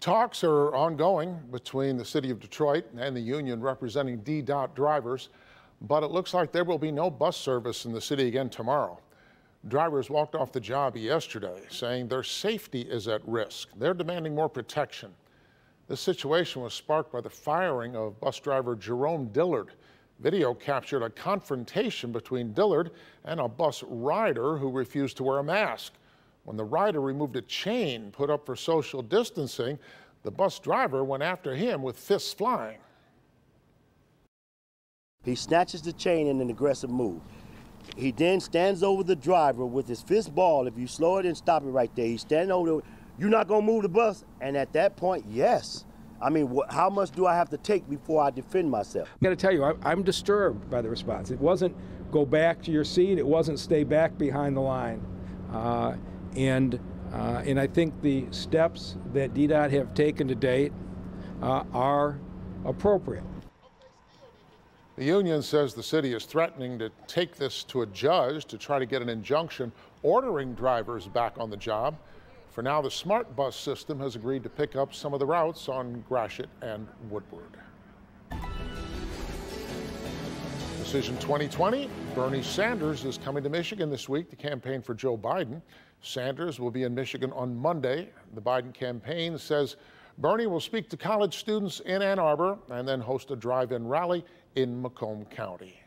Talks are ongoing between the city of Detroit and the union representing DDOT drivers, but it looks like there will be no bus service in the city again tomorrow. Drivers walked off the job yesterday saying their safety is at risk. They're demanding more protection. This situation was sparked by the firing of bus driver Jerome Dillard. Video captured a confrontation between Dillard and a bus rider who refused to wear a mask. When the rider removed a chain put up for social distancing, the bus driver went after him with fists flying. He snatches the chain in an aggressive move. He then stands over the driver with his fist ball. If you slow it and stop it right there, he's standing over the, you're not gonna move the bus? And at that point, yes. I mean, wh- how much do I have to take before I defend myself? I got to tell you, I, I'm disturbed by the response. It wasn't go back to your seat. It wasn't stay back behind the line. Uh, and uh, and I think the steps that DDOT have taken to date uh, are appropriate. The union says the city is threatening to take this to a judge to try to get an injunction ordering drivers back on the job. For now, the Smart Bus system has agreed to pick up some of the routes on Gratiot and Woodward. Decision 2020, Bernie Sanders is coming to Michigan this week to campaign for Joe Biden. Sanders will be in Michigan on Monday. The Biden campaign says Bernie will speak to college students in Ann Arbor and then host a drive-in rally in Macomb County.